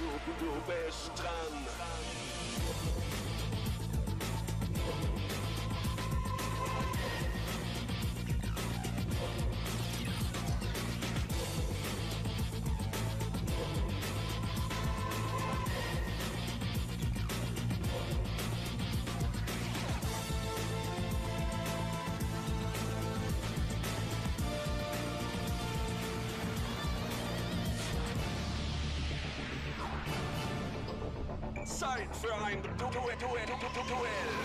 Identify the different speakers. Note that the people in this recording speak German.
Speaker 1: du, du bist dran. Zeit für ein Du Du Du Du Du Duell.